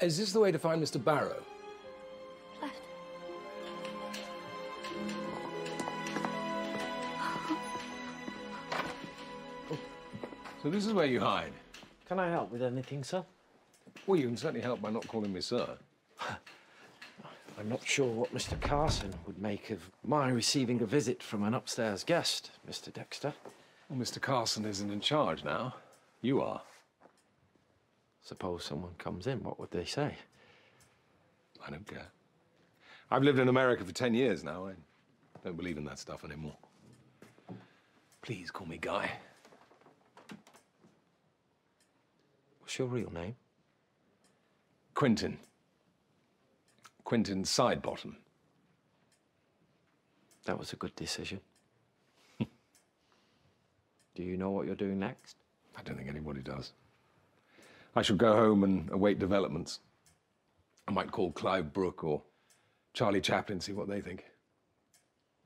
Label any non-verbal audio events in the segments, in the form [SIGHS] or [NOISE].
Is this the way to find Mr. Barrow? Left. So this is where you hide? Can I help with anything, sir? Well, you can certainly help by not calling me sir. [SIGHS] I'm not sure what Mr. Carson would make of my receiving a visit from an upstairs guest, Mr. Dexter. Well, Mr. Carson isn't in charge now. You are. Suppose someone comes in, what would they say? I don't care. I've lived in America for 10 years now. I don't believe in that stuff anymore. Please call me Guy. What's your real name? Quentin. Quentin Sidebottom. That was a good decision. [LAUGHS] Do you know what you're doing next? I don't think anybody does. I shall go home and await developments. I might call Clive Brook or Charlie Chaplin, see what they think.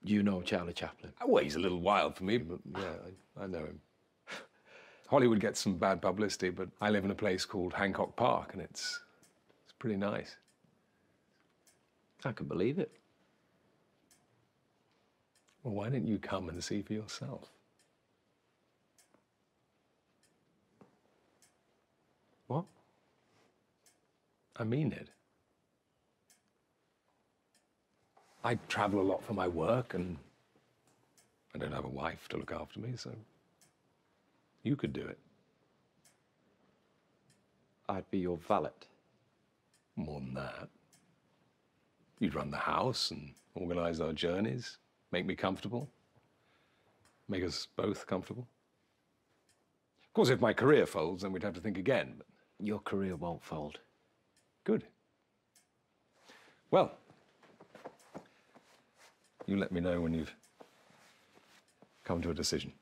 You know Charlie Chaplin. Oh, well, he's a little wild for me, but yeah, I, I know him. [LAUGHS] Hollywood gets some bad publicity, but I live in a place called Hancock Park, and it's it's pretty nice. I can believe it. Well, why didn't you come and see for yourself? What? I mean it. I travel a lot for my work, and I don't have a wife to look after me, so you could do it. I'd be your valet. More than that. You'd run the house and organize our journeys, make me comfortable, make us both comfortable. Of course, if my career folds, then we'd have to think again, but Your career won't fold. good. Well, you let me know when you've come to a decision.